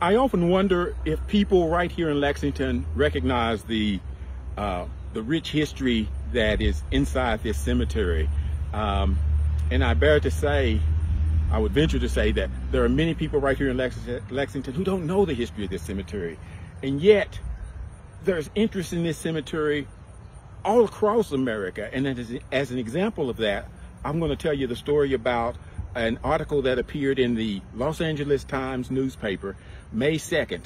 I often wonder if people right here in Lexington recognize the uh, the rich history that is inside this cemetery. Um, and I bear to say, I would venture to say that there are many people right here in Lexington who don't know the history of this cemetery. And yet, there's interest in this cemetery all across America. And as, as an example of that, I'm going to tell you the story about an article that appeared in the Los Angeles Times newspaper May 2nd,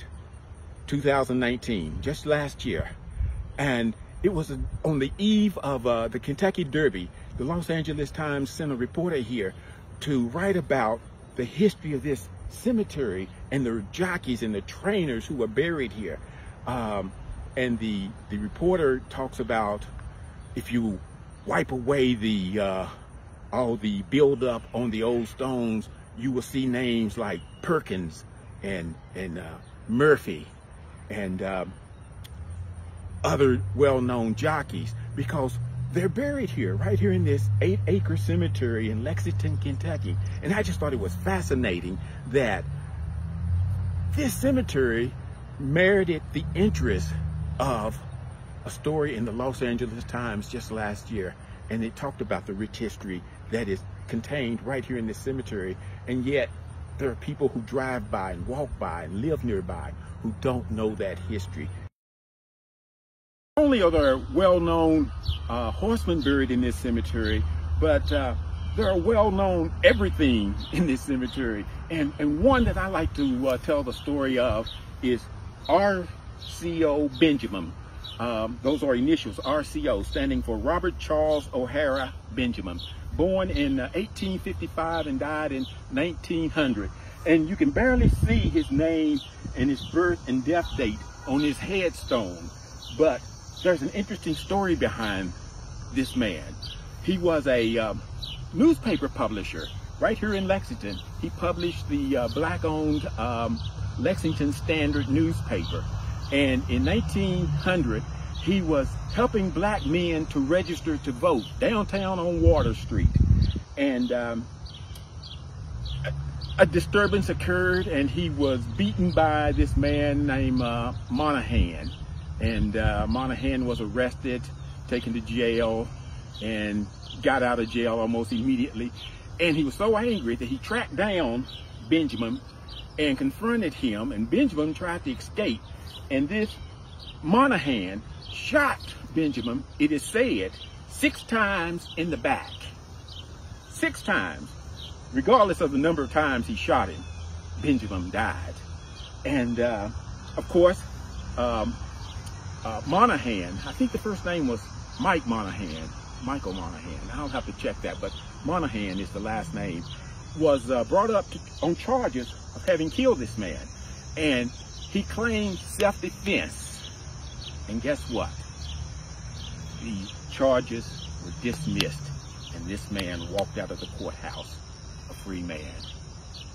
2019, just last year. And it was on the eve of uh, the Kentucky Derby. The Los Angeles Times sent a reporter here to write about the history of this cemetery and the jockeys and the trainers who were buried here. Um, and the the reporter talks about if you wipe away the uh, all the buildup on the old stones, you will see names like Perkins and and uh, Murphy and uh, other well-known jockeys because they're buried here, right here in this eight acre cemetery in Lexington, Kentucky. And I just thought it was fascinating that this cemetery merited the interest of a story in the Los Angeles Times just last year. And it talked about the rich history that is contained right here in this cemetery. And yet there are people who drive by and walk by and live nearby who don't know that history. Not only are there well-known uh, horsemen buried in this cemetery, but uh, there are well-known everything in this cemetery. And, and one that I like to uh, tell the story of is R.C.O. Benjamin. Um, those are initials, RCO, standing for Robert Charles O'Hara Benjamin born in 1855 uh, and died in 1900. And you can barely see his name and his birth and death date on his headstone. But there's an interesting story behind this man. He was a um, newspaper publisher right here in Lexington. He published the uh, black-owned um, Lexington Standard newspaper. And in 1900, he was helping black men to register to vote downtown on Water Street. And um, a, disturbance occurred and he was beaten by this man named uh, Monahan. And uh, Monahan was arrested, taken to jail, and got out of jail almost immediately. And he was so angry that he tracked down Benjamin and confronted him. And Benjamin tried to escape. And this Monahan shot Benjamin, it is said, six times in the back. Six times. Regardless of the number of times he shot him, Benjamin died. And uh, of course, um, uh, Monahan, I think the first name was Mike Monahan, Michael Monahan. I'll have to check that, but Monahan is the last name, was uh, brought up to, on charges of having killed this man. And he claimed self-defense and guess what? The charges were dismissed and this man walked out of the courthouse a free man.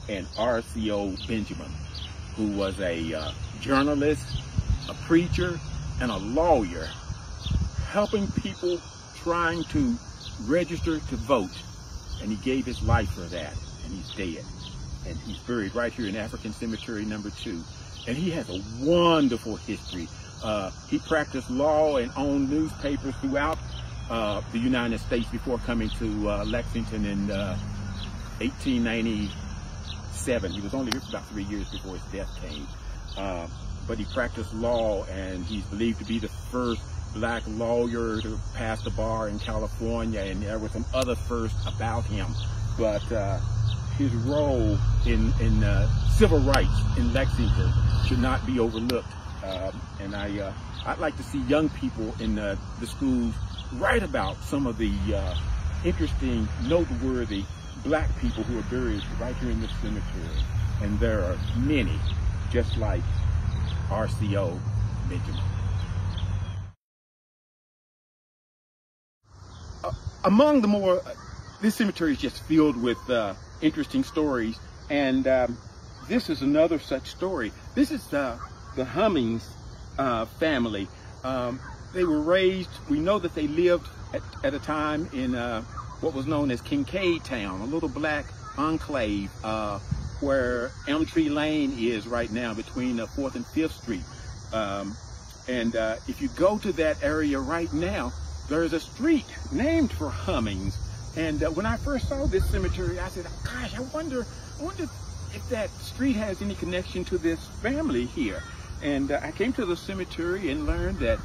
And RCO Benjamin, who was a uh, journalist, a preacher, and a lawyer, helping people trying to register to vote. And he gave his life for that, and he's dead. And he's buried right here in African Cemetery number two. And he has a wonderful history uh, he practiced law and owned newspapers throughout uh, the United States before coming to uh, Lexington in 1897. Uh, he was only here for about three years before his death came. Uh, but he practiced law and he's believed to be the first black lawyer to pass the bar in California and there were some other firsts about him. But uh, his role in, in civil rights in Lexington should not be overlooked. Um, and I, uh, I'd like to see young people in uh, the schools write about some of the uh, interesting, noteworthy black people who are buried right here in this cemetery. And there are many, just like RCO Benjamin. Uh, among the more, uh, this cemetery is just filled with uh, interesting stories. And um, this is another such story. This is the Hummings uh, family. Um, they were raised, we know that they lived at, at a time in uh, what was known as Kinkead Town, a little black enclave uh, where Elm Tree Lane is right now between uh, 4th and 5th Street. Um, and uh, if you go to that area right now, there's a street named for Hummings. And uh, when I first saw this cemetery, I said, gosh, I wonder, I wonder if that street has any connection to this family here. And uh, I came to the cemetery and learned that,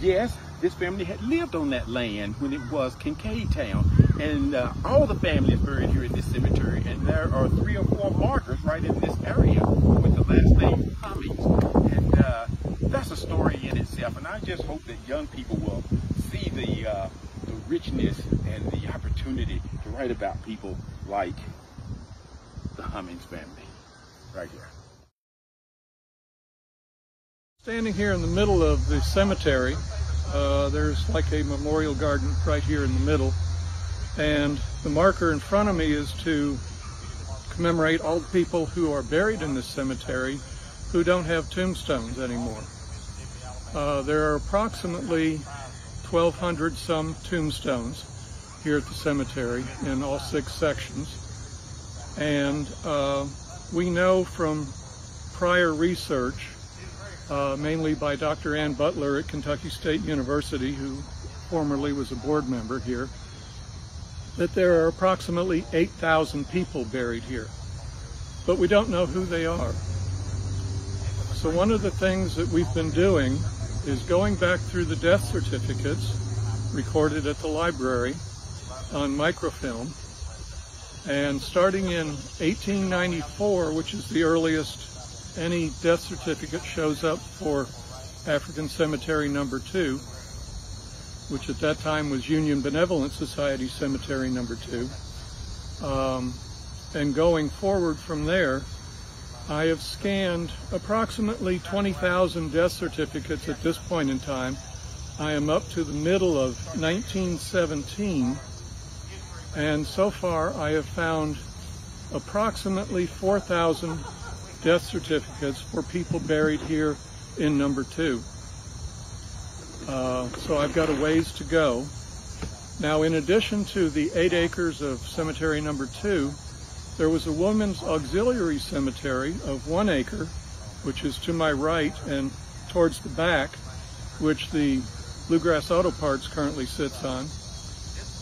yes, this family had lived on that land when it was Kinkead Town. And uh, all the family is buried here in this cemetery. And there are three or four markers right in this area with the last name Cummings. And uh, that's a story in itself. And I just hope that young people will see the, uh, the richness and the opportunity to write about people like the Hummings family right here. Standing here in the middle of the cemetery, uh, there's like a memorial garden right here in the middle. And the marker in front of me is to commemorate all the people who are buried in this cemetery who don't have tombstones anymore. Uh, there are approximately 1,200 some tombstones here at the cemetery in all six sections. And uh, we know from prior research uh, mainly by Dr. Ann Butler at Kentucky State University, who formerly was a board member here, that there are approximately 8,000 people buried here. But we don't know who they are. So one of the things that we've been doing is going back through the death certificates recorded at the library on microfilm. And starting in 1894, which is the earliest any death certificate shows up for African Cemetery number two, which at that time was Union Benevolent Society Cemetery number two. Um, and going forward from there, I have scanned approximately 20,000 death certificates at this point in time. I am up to the middle of 1917, and so far I have found approximately 4,000 death certificates for people buried here in number two. Uh, so I've got a ways to go. Now, in addition to the eight acres of cemetery number two, there was a woman's auxiliary cemetery of one acre, which is to my right and towards the back, which the Bluegrass Auto Parts currently sits on.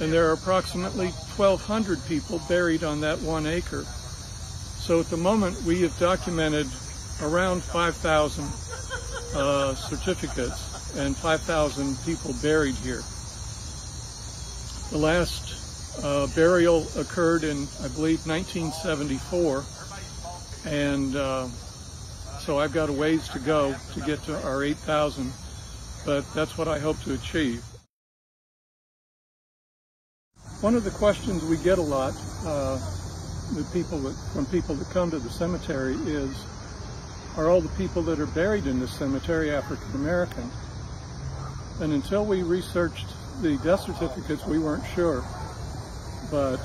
And there are approximately 1,200 people buried on that one acre. So at the moment, we have documented around 5,000 uh, certificates and 5,000 people buried here. The last uh, burial occurred in, I believe, 1974, and uh, so I've got a ways to go to get to our 8,000, but that's what I hope to achieve. One of the questions we get a lot uh, the people that, from people that come to the cemetery is, are all the people that are buried in this cemetery African American? And until we researched the death certificates, we weren't sure. But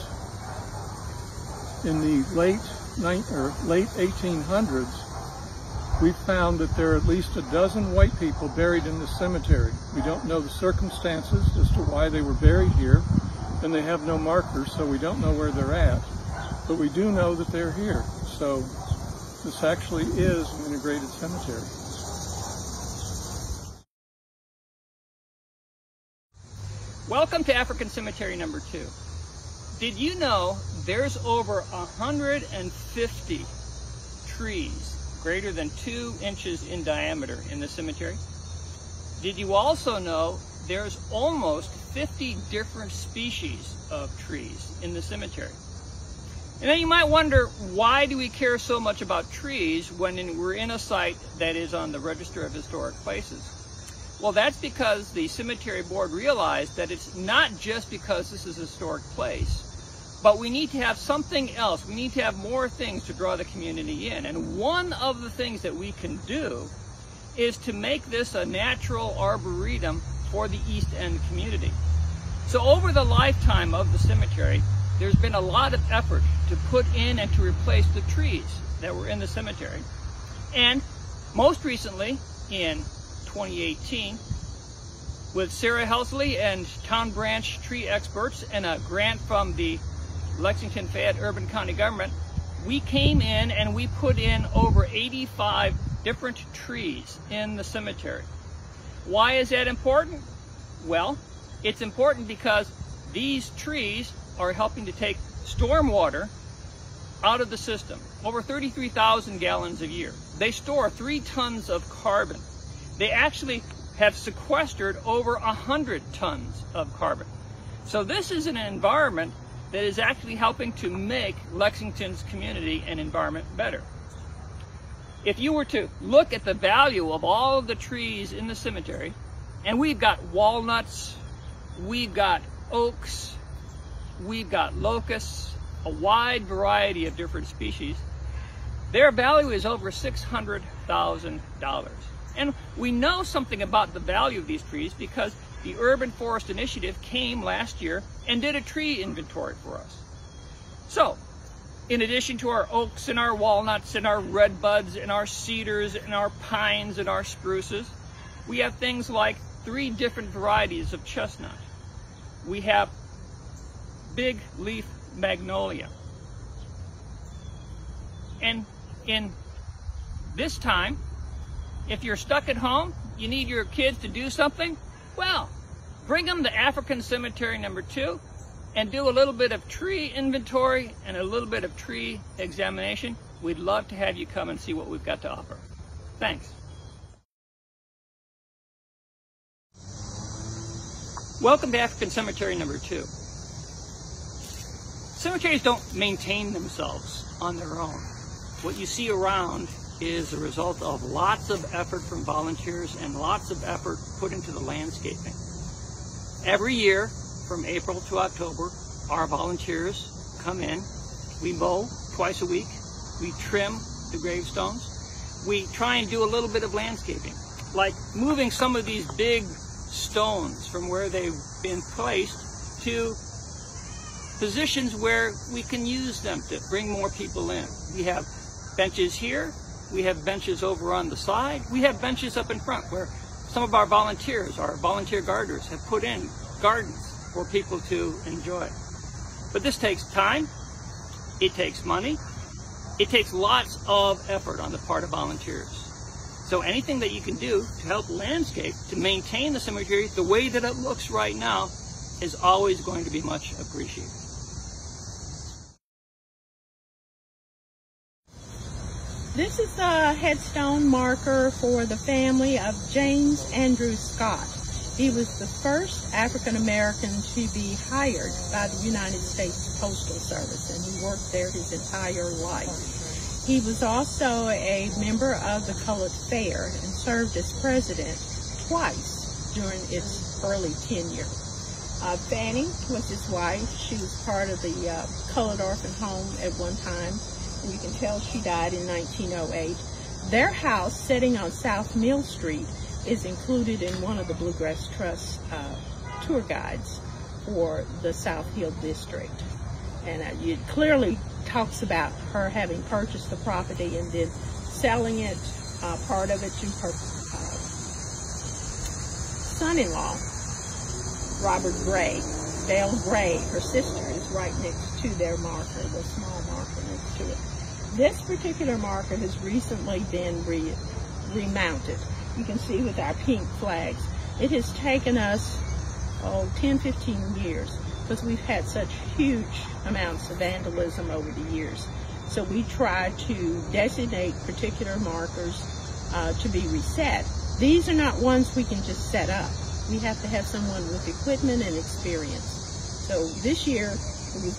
in the late or late 1800s, we found that there are at least a dozen white people buried in the cemetery. We don't know the circumstances as to why they were buried here, and they have no markers, so we don't know where they're at but we do know that they're here. So this actually is an integrated cemetery. Welcome to African Cemetery number two. Did you know there's over 150 trees greater than two inches in diameter in the cemetery? Did you also know there's almost 50 different species of trees in the cemetery? And then you might wonder, why do we care so much about trees when we're in a site that is on the Register of Historic Places? Well, that's because the cemetery board realized that it's not just because this is a historic place, but we need to have something else. We need to have more things to draw the community in. And one of the things that we can do is to make this a natural arboretum for the East End community. So over the lifetime of the cemetery, there's been a lot of effort to put in and to replace the trees that were in the cemetery. And most recently, in 2018, with Sarah Helsley and Town Branch tree experts and a grant from the Lexington Fayette Urban County Government, we came in and we put in over 85 different trees in the cemetery. Why is that important? Well, it's important because these trees are helping to take stormwater out of the system, over 33,000 gallons a year. They store three tons of carbon. They actually have sequestered over 100 tons of carbon. So this is an environment that is actually helping to make Lexington's community and environment better. If you were to look at the value of all of the trees in the cemetery, and we've got walnuts, we've got oaks, we've got locusts, a wide variety of different species, their value is over $600,000. And we know something about the value of these trees because the Urban Forest Initiative came last year and did a tree inventory for us. So, in addition to our oaks and our walnuts and our redbuds and our cedars and our pines and our spruces, we have things like three different varieties of chestnut. We have big leaf magnolia. And in this time, if you're stuck at home, you need your kids to do something, well, bring them to African Cemetery number two and do a little bit of tree inventory and a little bit of tree examination. We'd love to have you come and see what we've got to offer. Thanks. Welcome to African Cemetery number two. Cemeteries don't maintain themselves on their own. What you see around is a result of lots of effort from volunteers and lots of effort put into the landscaping. Every year, from April to October, our volunteers come in. We mow twice a week. We trim the gravestones. We try and do a little bit of landscaping, like moving some of these big stones from where they've been placed to positions where we can use them to bring more people in. We have benches here, we have benches over on the side. We have benches up in front where some of our volunteers, our volunteer gardeners, have put in gardens for people to enjoy. But this takes time, it takes money, it takes lots of effort on the part of volunteers. So anything that you can do to help landscape, to maintain the cemetery the way that it looks right now, is always going to be much appreciated. This is a headstone marker for the family of James Andrew Scott. He was the first African American to be hired by the United States Postal Service and he worked there his entire life. He was also a member of the Colored Fair and served as president twice during its early tenure. Uh, Fanny was his wife. She was part of the uh, Colored Orphan Home at one time you can tell she died in 1908. Their house, sitting on South Mill Street, is included in one of the Bluegrass Trust uh, tour guides for the South Hill District. And uh, it clearly talks about her having purchased the property and then selling it, uh, part of it to her uh, son-in-law, Robert Gray. Dale Gray, her sister, is right next to their marker, the small marker next to it. This particular marker has recently been re remounted. You can see with our pink flags. It has taken us, oh, 10, 15 years because we've had such huge amounts of vandalism over the years. So we try to designate particular markers uh, to be reset. These are not ones we can just set up. We have to have someone with equipment and experience. So this year, we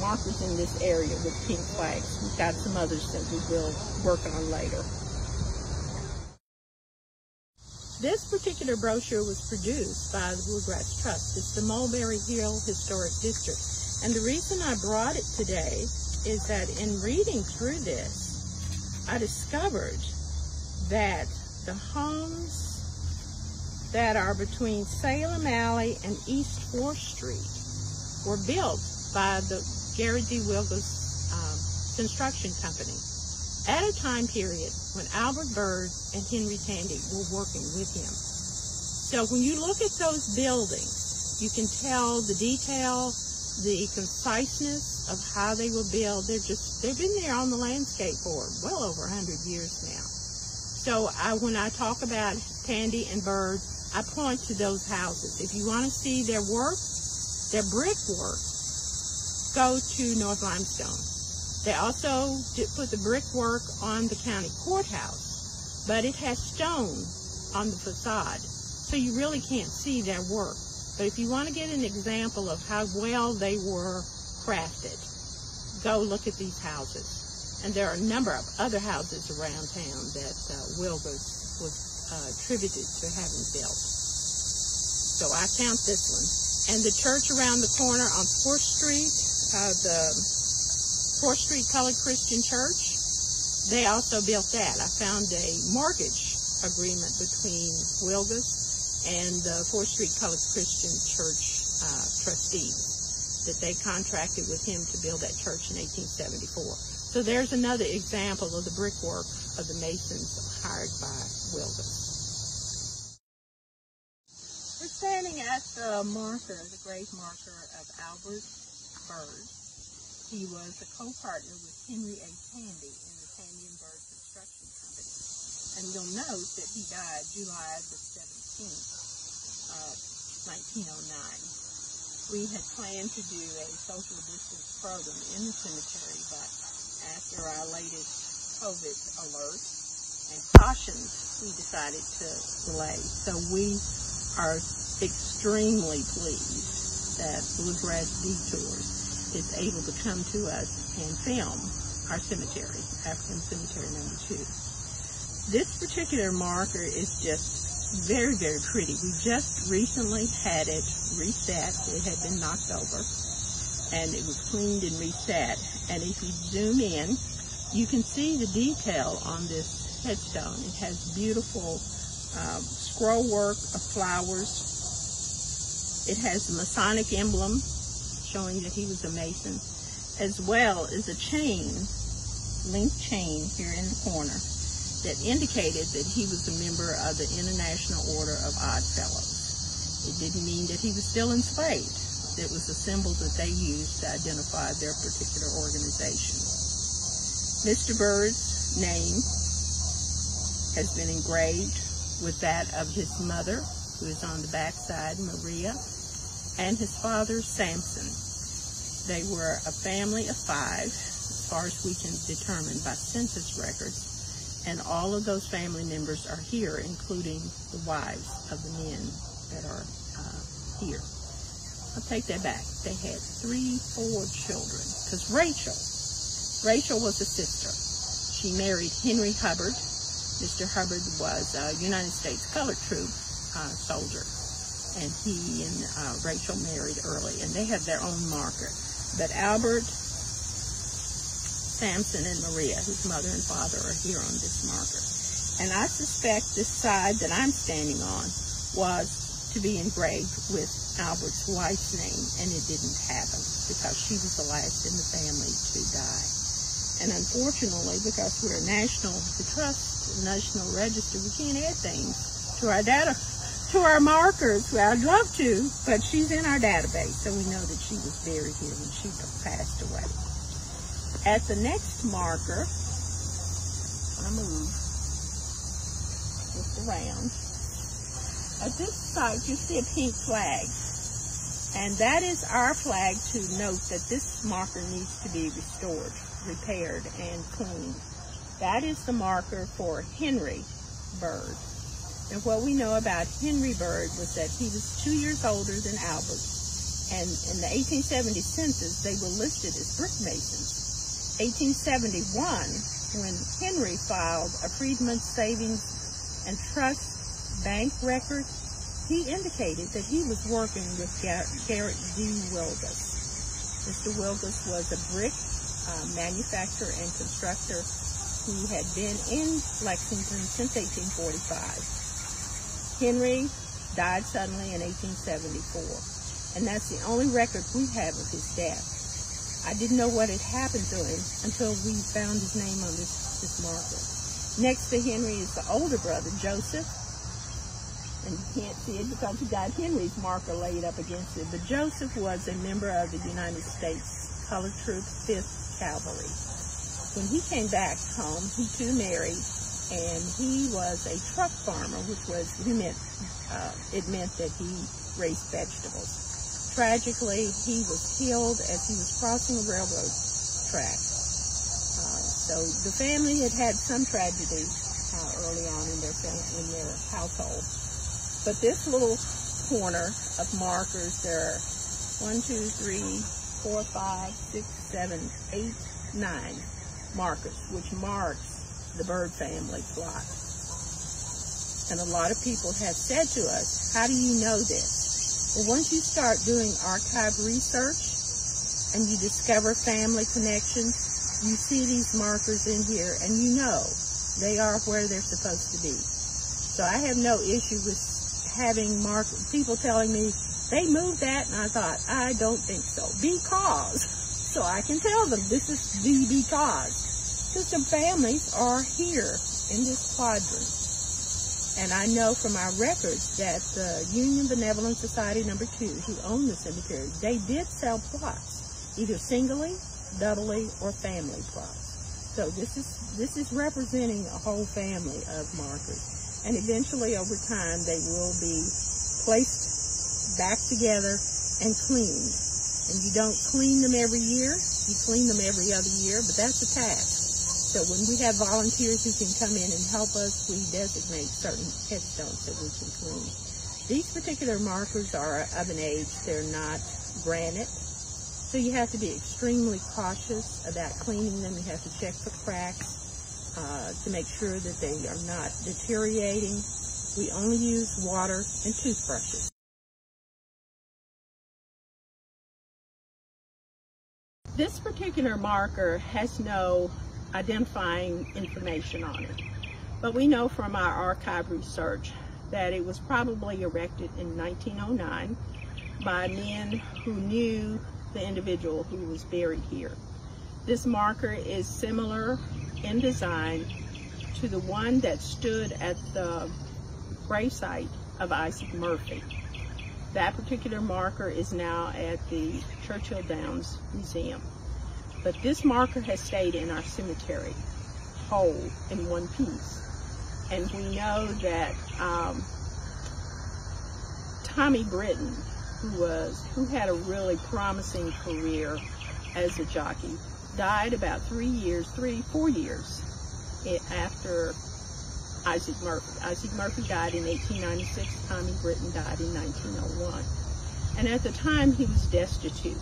markers in this area with pink flags. We've got some others that we will work on later. This particular brochure was produced by the Bluegrass Trust. It's the Mulberry Hill Historic District. And the reason I brought it today is that in reading through this, I discovered that the homes that are between Salem Alley and East 4th Street were built by the Gary D. Wilgus um, Construction Company at a time period when Albert Byrd and Henry Tandy were working with him. So when you look at those buildings, you can tell the detail the conciseness of how they were built. They're just, they've been there on the landscape for well over 100 years now. So I, when I talk about Tandy and Bird, I point to those houses. If you want to see their work, their brickwork, go to North Limestone. They also did put the brickwork on the county courthouse, but it has stone on the facade, so you really can't see their work. But if you want to get an example of how well they were crafted, go look at these houses. And there are a number of other houses around town that uh, Wilgus was uh, attributed to having built. So I count this one. And the church around the corner on 4th Street, uh, the 4th Street Colored Christian Church. They also built that. I found a mortgage agreement between Wilgus and the 4th Street Colored Christian Church uh, trustees that they contracted with him to build that church in 1874. So there's another example of the brickwork of the Masons hired by Wilgus. We're standing at the marker, the grave marker of Albert Bird. He was a co-partner with Henry A. Tandy in the Tandy and Bird Construction Company. And you'll note that he died July the 17th, uh, 1909. We had planned to do a social distance program in the cemetery, but after our latest COVID alert and cautions, we decided to delay. So we are extremely pleased that Bluegrass Detours is able to come to us and film our cemetery, African Cemetery number two. This particular marker is just very, very pretty. We just recently had it reset. It had been knocked over and it was cleaned and reset. And if you zoom in, you can see the detail on this headstone. It has beautiful um, scroll work of flowers. It has the Masonic emblem showing that he was a Mason, as well as a chain, link chain here in the corner, that indicated that he was a member of the International Order of Odd Fellows. It didn't mean that he was still enslaved. It was a symbol that they used to identify their particular organization. Mr. Bird's name has been engraved with that of his mother, who is on the backside, Maria, and his father, Samson. They were a family of five, as far as we can determine by census records, and all of those family members are here, including the wives of the men that are uh, here. I'll take that back. They had three, four children, because Rachel, Rachel was a sister. She married Henry Hubbard. Mr. Hubbard was a United States colored troop uh, soldier and he and uh, Rachel married early, and they have their own marker. But Albert, Samson, and Maria, whose mother and father are here on this marker. And I suspect this side that I'm standing on was to be engraved with Albert's wife's name, and it didn't happen because she was the last in the family to die. And unfortunately, because we're a national, the trust, national register, we can't add things to our data to our markers. Well, I'd love to, but she's in our database, so we know that she was buried here when she passed away. At the next marker, I move just around. At this site, you see a pink flag. And that is our flag to note that this marker needs to be restored, repaired, and cleaned. That is the marker for Henry Bird. And what we know about Henry Bird was that he was two years older than Albert. And in the 1870 census, they were listed as brick masons. 1871, when Henry filed a Freedmen's Savings and Trust bank record, he indicated that he was working with Garrett D. Wilgus. Mr. Wilgus was a brick uh, manufacturer and constructor who had been in Lexington since 1845. Henry died suddenly in 1874, and that's the only record we have of his death. I didn't know what had happened to him until we found his name on this, this marker. Next to Henry is the older brother, Joseph, and you can't see it because you got Henry's marker laid up against it. But Joseph was a member of the United States Colored Troop 5th Cavalry. When he came back home, he too married, and he was a truck farmer, which was, he meant, uh, it meant that he raised vegetables. Tragically, he was killed as he was crossing a railroad track. Uh, so the family had had some tragedy uh, early on in their in their household. But this little corner of markers, there are one, two, three, four, five, six, seven, eight, nine markers, which marks the bird family plot. And a lot of people have said to us, how do you know this? Well, once you start doing archive research and you discover family connections, you see these markers in here and you know they are where they're supposed to be. So I have no issue with having mark people telling me they moved that, and I thought I don't think so because so I can tell them this is the because because families are here in this quadrant. And I know from our records that the Union Benevolent Society number two, who owned the cemetery, they did sell plots, either singly, doubly, or family plots. So this is this is representing a whole family of markers and eventually over time they will be placed back together and cleaned. And you don't clean them every year, you clean them every other year, but that's a task. So when we have volunteers who can come in and help us, we designate certain headstones that we can clean. These particular markers are of an age, they're not granite. So you have to be extremely cautious about cleaning them. You have to check for cracks uh, to make sure that they are not deteriorating. We only use water and toothbrushes. This particular marker has no identifying information on it, but we know from our archive research that it was probably erected in 1909 by men who knew the individual who was buried here. This marker is similar in design to the one that stood at the gravesite of Isaac Murphy. That particular marker is now at the Churchill Downs Museum. But this marker has stayed in our cemetery whole in one piece. And we know that um, Tommy Britton, who was who had a really promising career as a jockey, died about three years, three, four years after Isaac Murphy. Isaac Murphy died in 1896. Tommy Britton died in 1901. And at the time he was destitute.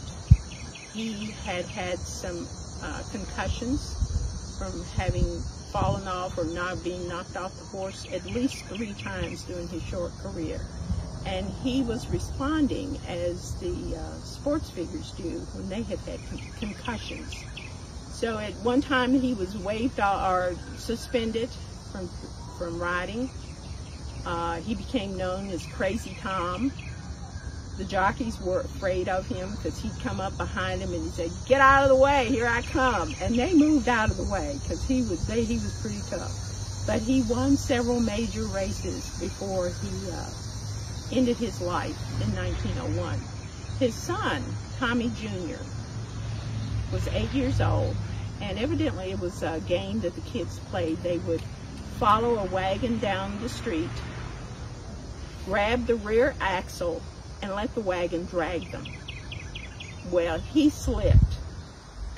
He had had some uh, concussions from having fallen off or not being knocked off the horse at least three times during his short career and he was responding as the uh, sports figures do when they have had con concussions. So at one time he was waived or suspended from from riding. Uh, he became known as Crazy Tom. The jockeys were afraid of him because he'd come up behind them and he said, "Get out of the way! Here I come!" And they moved out of the way because he was they, he was pretty tough. But he won several major races before he uh, ended his life in 1901. His son, Tommy Jr., was eight years old, and evidently it was a game that the kids played. They would follow a wagon down the street, grab the rear axle, and let the wagon drag them. Well, he slipped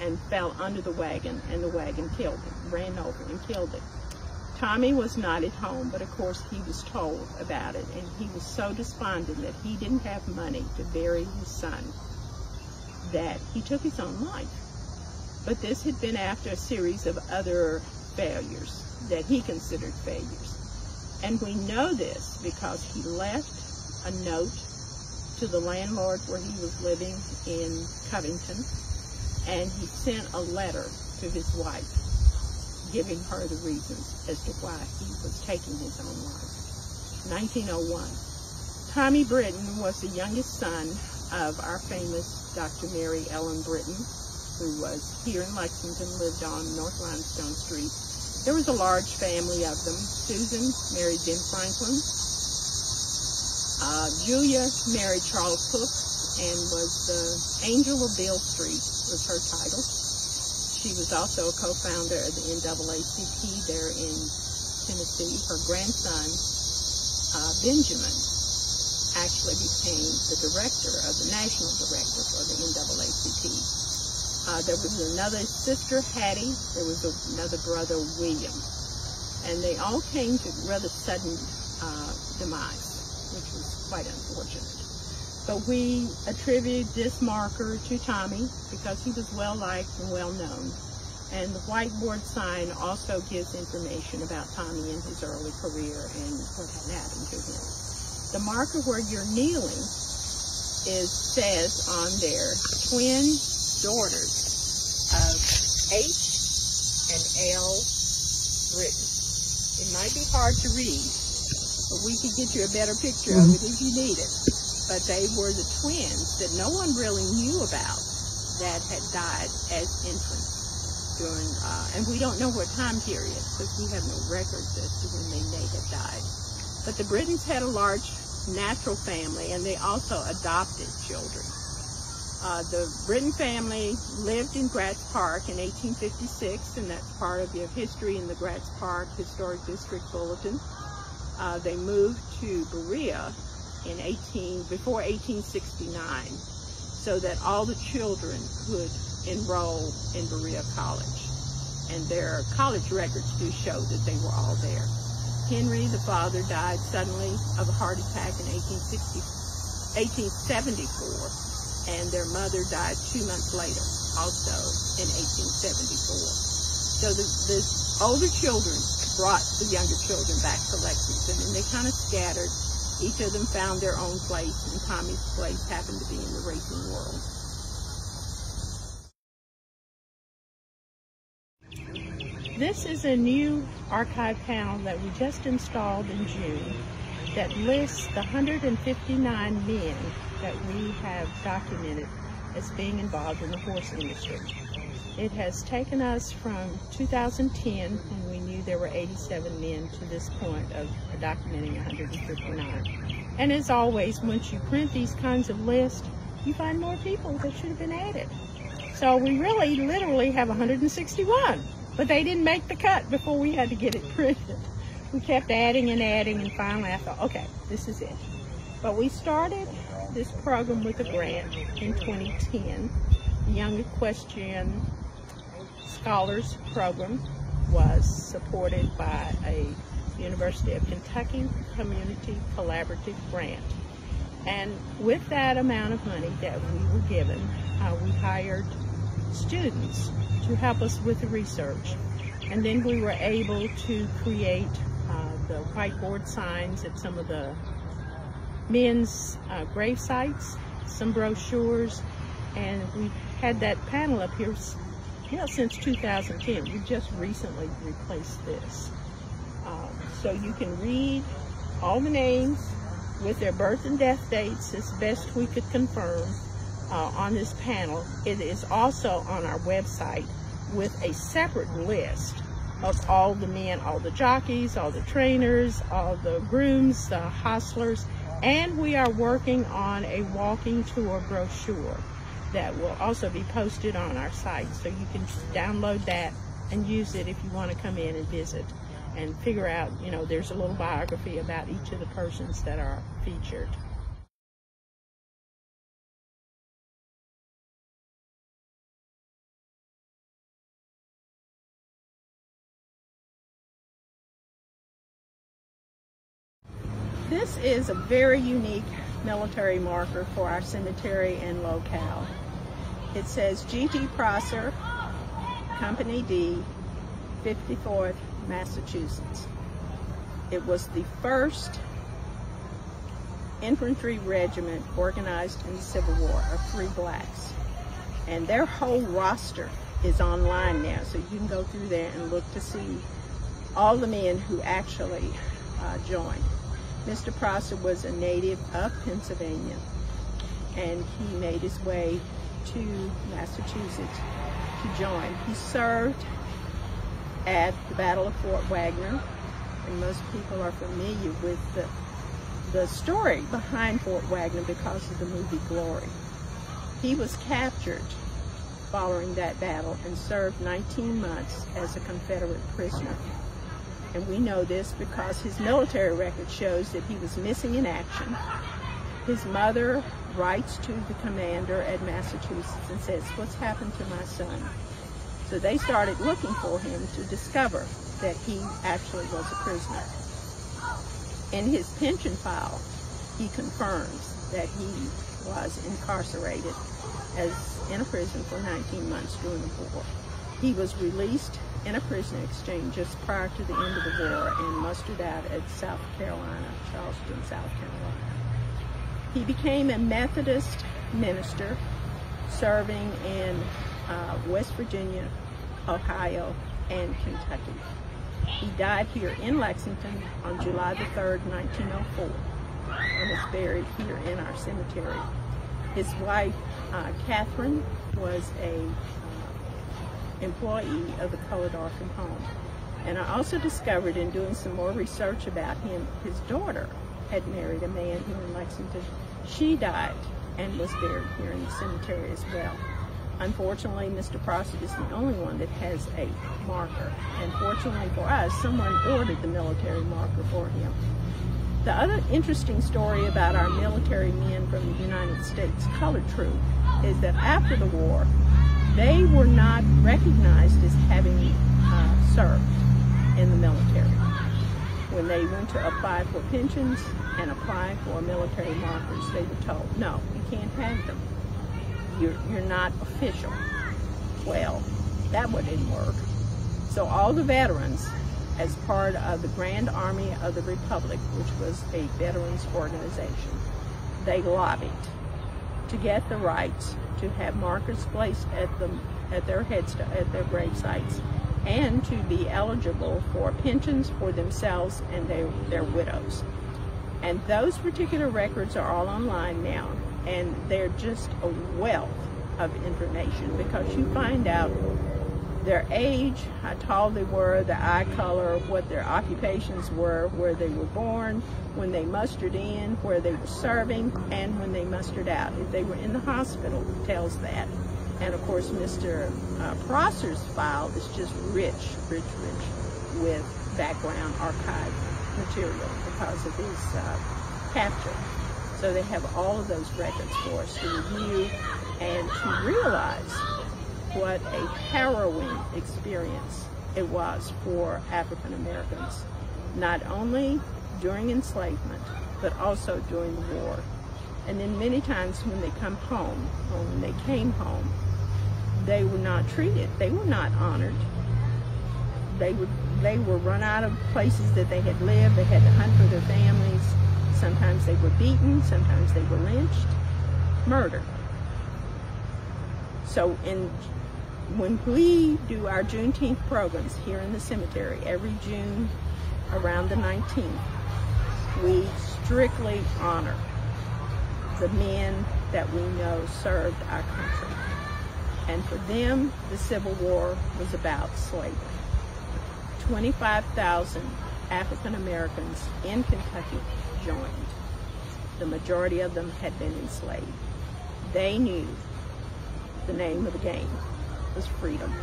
and fell under the wagon, and the wagon killed him, ran over and killed him. Tommy was not at home, but of course he was told about it, and he was so despondent that he didn't have money to bury his son that he took his own life. But this had been after a series of other failures that he considered failures. And we know this because he left a note to the landlord where he was living in Covington, and he sent a letter to his wife giving her the reasons as to why he was taking his own life. 1901. Tommy Britton was the youngest son of our famous Dr. Mary Ellen Britton, who was here in Lexington, lived on North Limestone Street. There was a large family of them. Susan married Ben Franklin. Uh, Julia married Charles Hooks and was the Angel of Beale Street was her title. She was also a co-founder of the NAACP there in Tennessee. Her grandson, uh, Benjamin, actually became the director of the national director for the NAACP. Uh, there was another sister, Hattie. There was another brother, William. And they all came to rather sudden uh, demise, quite unfortunate. But we attribute this marker to Tommy because he was well liked and well known. And the whiteboard sign also gives information about Tommy and his early career and what had happened to him. The marker where you're kneeling is says on there, twin daughters of H and L Britton. It might be hard to read, we could get you a better picture of it if you need it. But they were the twins that no one really knew about that had died as infants during, uh, and we don't know what time period because we have no records as to when they may have died. But the Brittons had a large natural family and they also adopted children. Uh, the Britton family lived in Gratz Park in 1856, and that's part of your history in the Gratz Park Historic District Bulletin. Uh, they moved to Berea in 18 before 1869, so that all the children could enroll in Berea College, and their college records do show that they were all there. Henry, the father, died suddenly of a heart attack in 1860, 1874 and their mother died two months later, also in 1874. So the, the older children brought the younger children back to Lexington, and they kind of scattered. Each of them found their own place, and Tommy's place happened to be in the racing world. This is a new archive panel that we just installed in June that lists the 159 men that we have documented as being involved in the horse industry. It has taken us from 2010, when we knew there were 87 men, to this point of documenting 159. And as always, once you print these kinds of lists, you find more people that should have been added. So we really literally have 161, but they didn't make the cut before we had to get it printed. We kept adding and adding, and finally I thought, okay, this is it. But we started this program with a grant in 2010. Young Equestrian Scholars Program was supported by a University of Kentucky Community Collaborative Grant. And with that amount of money that we were given, uh, we hired students to help us with the research. And then we were able to create uh, the whiteboard signs at some of the men's uh, grave sites, some brochures, and we had that panel up here know, since 2010. We just recently replaced this. Um, so you can read all the names with their birth and death dates as best we could confirm uh, on this panel. It is also on our website with a separate list of all the men, all the jockeys, all the trainers, all the grooms, the hostlers, and we are working on a walking tour brochure that will also be posted on our site. So you can download that and use it if you want to come in and visit and figure out, you know, there's a little biography about each of the persons that are featured. This is a very unique military marker for our cemetery and locale. It says G.T. Prosser, Company D, 54th, Massachusetts. It was the first infantry regiment organized in the Civil War of Free Blacks. And their whole roster is online now, so you can go through there and look to see all the men who actually uh, joined. Mr. Prosser was a native of Pennsylvania, and he made his way to Massachusetts to join. He served at the Battle of Fort Wagner, and most people are familiar with the the story behind Fort Wagner because of the movie Glory. He was captured following that battle and served 19 months as a Confederate prisoner. And we know this because his military record shows that he was missing in action. His mother writes to the commander at Massachusetts and says, what's happened to my son? So they started looking for him to discover that he actually was a prisoner. In his pension file, he confirms that he was incarcerated as in a prison for 19 months during the war. He was released in a prison exchange just prior to the end of the war and mustered out at South Carolina, Charleston, South Carolina. He became a Methodist minister serving in uh, West Virginia, Ohio, and Kentucky. He died here in Lexington on July the 3rd, 1904, and is buried here in our cemetery. His wife, uh, Catherine, was a uh, employee of the Colored Orphan Home. And I also discovered in doing some more research about him, his daughter had married a man here in Lexington. She died and was buried here in the cemetery as well. Unfortunately, Mr. Prosser is the only one that has a marker. And fortunately for us, someone ordered the military marker for him. The other interesting story about our military men from the United States Colored Troop is that after the war, they were not recognized as having uh, served in the military. When they went to apply for pensions and apply for military markers, they were told, no, you can't have them. You're, you're not official. Well, that didn't work. So all the veterans as part of the Grand Army of the Republic, which was a veterans organization. They lobbied to get the rights to have markers placed at them at their headstone, at their grave sites, and to be eligible for pensions for themselves and their, their widows. And those particular records are all online now, and they're just a wealth of information because you find out their age, how tall they were, the eye color, what their occupations were, where they were born, when they mustered in, where they were serving, and when they mustered out. If they were in the hospital, it tells that. And of course, Mr. Uh, Prosser's file is just rich, rich, rich with background archive material because of his uh, capture. So they have all of those records for us to review and to realize what a harrowing experience it was for African Americans, not only during enslavement, but also during the war. And then many times when they come home, or when they came home, they were not treated. They were not honored. They would they were run out of places that they had lived. They had to hunt for their families. Sometimes they were beaten. Sometimes they were lynched, murdered. So in when we do our Juneteenth programs here in the cemetery every June around the 19th, we strictly honor the men that we know served our country. And for them, the Civil War was about slavery. 25,000 African Americans in Kentucky joined. The majority of them had been enslaved. They knew the name of the game was freedom.